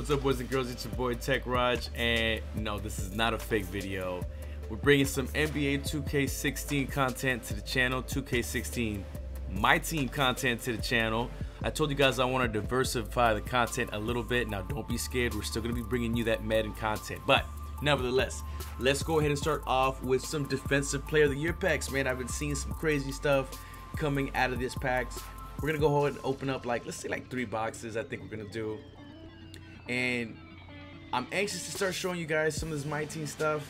What's up, boys and girls? It's your boy TeKRaJ, and no, this is not a fake video. We're bringing some NBA 2K16 content to the channel, 2K16 My Team content to the channel. I told you guys I want to diversify the content a little bit. Now, don't be scared. We're still going to be bringing you that Madden content, but nevertheless, let's go ahead and start off with some Defensive Player of the Year packs. Man, I've been seeing some crazy stuff coming out of this packs. We're gonna go ahead and open up like let's say like three boxes. I think we're gonna do, and I'm anxious to start showing you guys some of this my team stuff.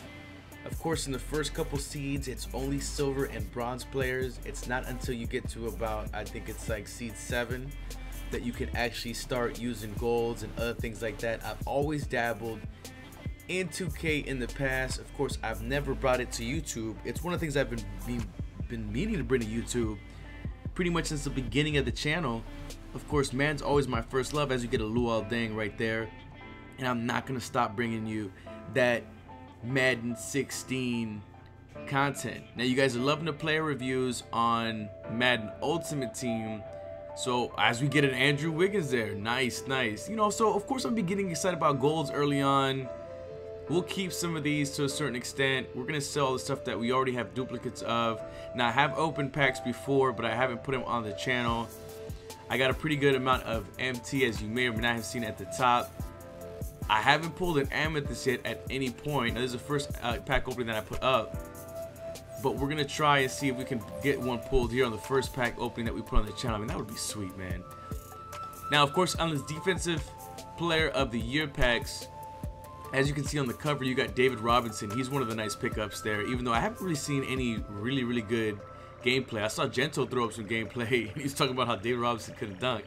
Of course, in the first couple seeds, it's only silver and bronze players. It's not until you get to about I think it's like seed seven that you can actually start using golds and other things like that. I've always dabbled in 2K in the past. Of course, I've never brought it to YouTube. It's one of the things I've been been, been meaning to bring to YouTube pretty much since the beginning of the channel. Of course, Madden's always my first love as you get a Luol Deng right there. And I'm not going to stop bringing you that Madden 16 content. Now, you guys are loving the player reviews on Madden Ultimate Team. So, as we get an Andrew Wiggins there, nice, nice. You know, so of course, I'm beginning excited about golds early on. We'll keep some of these to a certain extent. We're going to sell the stuff that we already have duplicates of. Now, I have opened packs before, but I haven't put them on the channel. I got a pretty good amount of MT, as you may or may not have seen at the top. I haven't pulled an Amethyst yet at any point. Now, this is the first uh, pack opening that I put up. But we're going to try and see if we can get one pulled here on the first pack opening that we put on the channel. I mean, that would be sweet, man. Now, of course, on this Defensive Player of the Year packs, as you can see on the cover, you got David Robinson. He's one of the nice pickups there, even though I haven't really seen any really, really good gameplay. I saw Gento throw up some gameplay, he's talking about how David Robinson couldn't dunk.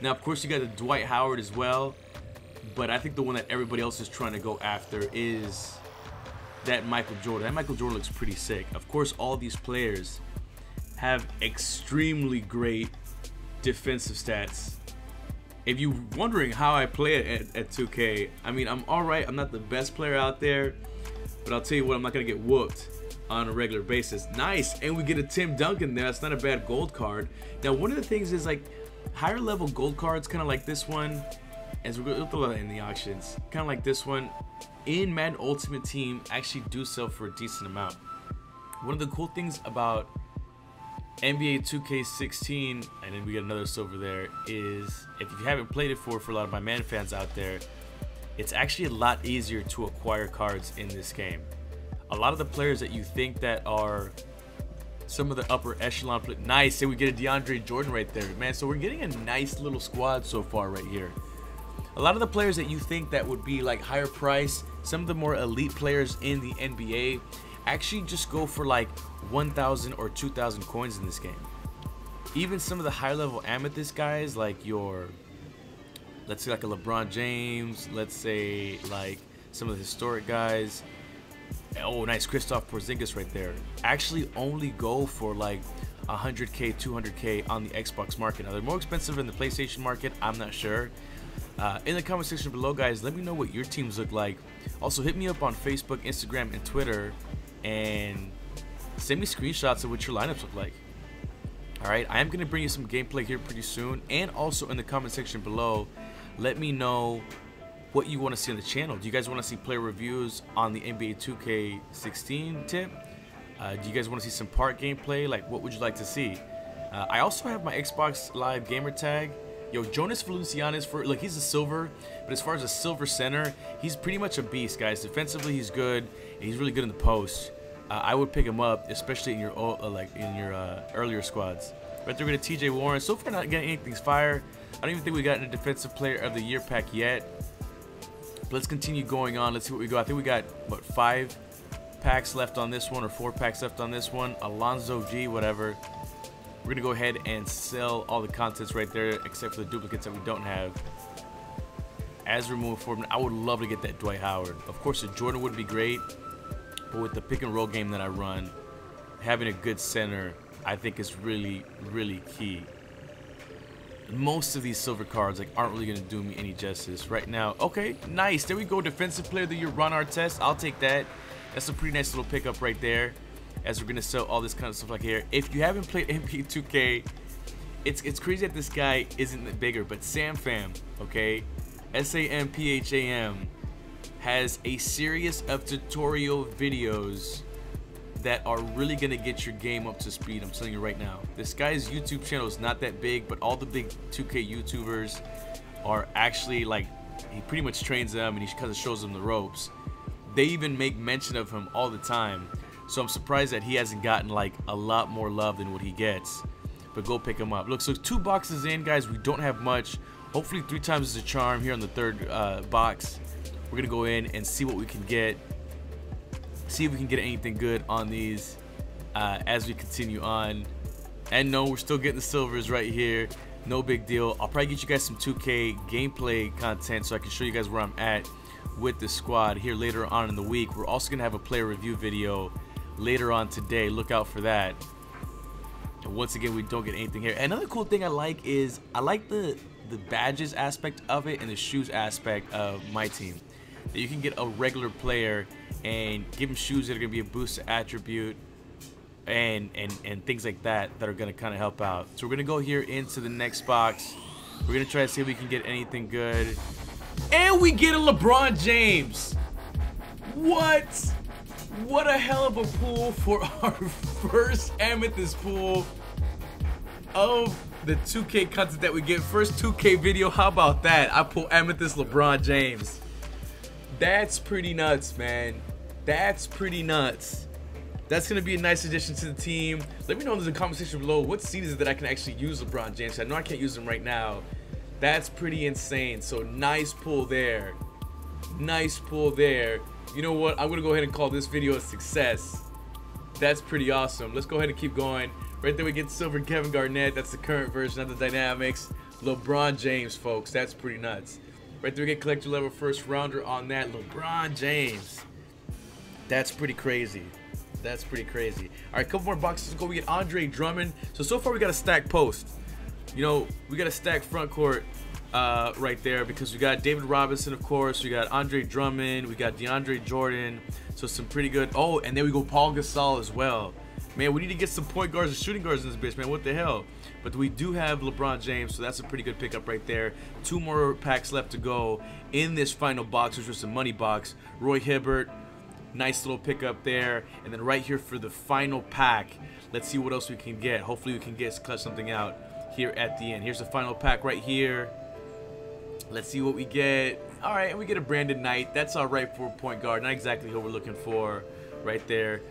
Now, of course, you got the Dwight Howard as well, but I think the one that everybody else is trying to go after is that Michael Jordan. That Michael Jordan looks pretty sick. Of course, all these players have extremely great defensive stats if you're wondering how I play it at, at 2K, I mean, I'm alright. I'm not the best player out there, but I'll tell you what, I'm not going to get whooped on a regular basis. Nice. And we get a Tim Duncan there. That's not a bad gold card. Now, one of the things is like higher level gold cards, kind of like this one, as we're going to in the auctions, kind of like this one, in Madden Ultimate Team actually do sell for a decent amount. One of the cool things about NBA 2K16, and then we get another silver there, is if you haven't played it for, for a lot of my Madden fans out there, it's actually a lot easier to acquire cards in this game. A lot of the players that you think that are some of the upper echelon, nice, and we get a DeAndre Jordan right there, man. So we're getting a nice little squad so far right here. A lot of the players that you think that would be like higher price, some of the more elite players in the NBA, actually just go for like 1,000 or 2,000 coins in this game. Even some of the high level amethyst guys, like your, let's say like a LeBron James, let's say like some of the historic guys. Oh, nice, Kristaps Porzingis right there. Actually, only go for like 100k, 200k on the Xbox market. Now they're more expensive in the PlayStation market. I'm not sure. Uh, in the comment section below, guys, let me know what your teams look like. Also, hit me up on Facebook, Instagram, and Twitter and send me screenshots of what your lineups look like. Alright, I am going to bring you some gameplay here pretty soon. And also in the comment section below, let me know what you want to see on the channel. Do you guys want to see player reviews on the NBA 2K16 tip? Uh, do you guys want to see some part gameplay? Like, what would you like to see? Uh, I also have my Xbox Live gamer tag. Yo, Jonas Valanciunas for look, he's a silver, but as far as a silver center, he's pretty much a beast, guys. Defensively, he's good. and he's really good in the post uh, I would pick him up, especially in your uh, like in your uh, earlier squads. We got T.J. Warren. So far, not getting anything's fire. I don't even think we got a defensive player of the year pack yet. But let's continue going on. Let's see what we got. I think we got what five packs left on this one, or four packs left on this one. Alonzo Gee, whatever. We're gonna go ahead and sell all the contents right there, except for the duplicates that we don't have. As we're moving forward, I would love to get that Dwight Howard. Of course, the Jordan would be great. But with the pick and roll game that I run, having a good center, I think is really, really key. Most of these silver cards like aren't really gonna do me any justice right now. Okay, nice. There we go. Defensive player of the year, Ron Artest. I'll take that. That's a pretty nice little pickup right there. As we're gonna sell all this kind of stuff like here. If you haven't played NBA 2K, it's it's crazy that this guy isn't bigger, but Sam Fam, okay, S-A-M-P-H-A-M, has a series of tutorial videos that are really gonna get your game up to speed. I'm telling you right now. This guy's YouTube channel is not that big, but all the big 2K YouTubers are actually like, he pretty much trains them and he kind of shows them the ropes. They even make mention of him all the time. So I'm surprised that he hasn't gotten like a lot more love than what he gets. But go pick him up. Look, so two boxes in, guys. We don't have much. Hopefully three times is a charm here on the third uh, box. We're gonna go in and see what we can get. See if we can get anything good on these uh, as we continue on. And no, we're still getting the silvers right here. No big deal. I'll probably get you guys some 2K gameplay content so I can show you guys where I'm at with the squad here later on in the week. We're also gonna have a player review video later on today. Look out for that. And once again, we don't get anything here. Another cool thing I like is I like the the badges aspect of it and the shoes aspect of my team. That you can get a regular player and give them shoes that are gonna be a boost to attribute and and and things like that that are gonna kind of help out. So we're gonna go here into the next box. We're gonna try to see if we can get anything good. And we get a LeBron James. What? What a hell of a pool for our first Amethyst pool of the 2K content that we get. First 2K video, how about that? I pull Amethyst LeBron James. That's pretty nuts, man. That's pretty nuts. That's going to be a nice addition to the team. Let me know in the comment section below what seed is it that I can actually use LeBron James. I know I can't use him right now. That's pretty insane. So nice pull there. Nice pull there you know what? I'm going to go ahead and call this video a success. That's pretty awesome. Let's go ahead and keep going. Right there we get Silver Kevin Garnett. That's the current version of the Dynamics. LeBron James, folks. That's pretty nuts. Right there we get collector level first rounder on that. LeBron James. That's pretty crazy. That's pretty crazy. All right, a couple more boxes to go. We get Andre Drummond. So, so far we got a stack post. You know, we got a stack front court uh, right there because we got David Robinson, of course. We got Andre Drummond. We got DeAndre Jordan. So some pretty good. Oh, and then we go Paul Gasol as well. Man, we need to get some point guards and shooting guards in this bitch, man. What the hell? But we do have LeBron James, so that's a pretty good pickup right there. Two more packs left to go in this final box, which was a money box. Roy Hibbert, nice little pickup there. And then right here for the final pack, let's see what else we can get. Hopefully we can get clutch something out here at the end. Here's the final pack right here. Let's see what we get. All right, and we get a Brandon Knight. That's all right for point guard. Not exactly who we're looking for right there.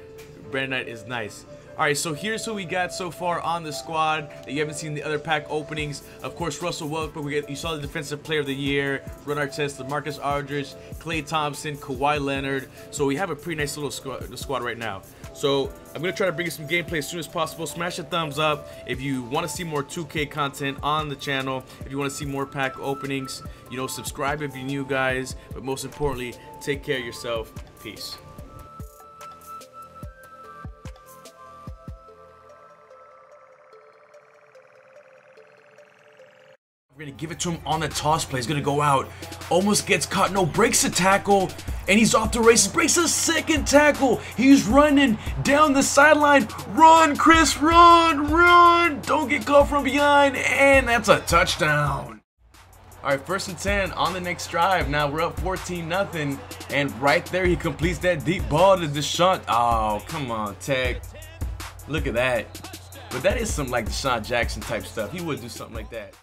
Brandon Knight is nice. All right, so here's who we got so far on the squad that you haven't seen the other pack openings. Of course, Russell Westbrook. We get you saw the Defensive Player of the Year, run Ron Artest, Marcus Aldridge, Klay Thompson, Kawhi Leonard. So we have a pretty nice little squad, squad right now. So I'm going to try to bring you some gameplay as soon as possible. Smash a thumbs up if you want to see more 2K content on the channel. If you want to see more pack openings, you know, subscribe if you're new, guys. But most importantly, take care of yourself. Peace. We're gonna give it to him on the toss play. He's gonna go out. Almost gets caught. No, breaks the tackle. And he's off the races. Breaks a second tackle. He's running down the sideline. Run, Chris, run, run. Don't get caught from behind. And that's a touchdown. All right, first and 10 on the next drive. Now we're up 14 nothing, And right there, he completes that deep ball to DeSean. Oh, come on, Tech. Look at that. But that is some like DeSean Jackson type stuff. He would do something like that.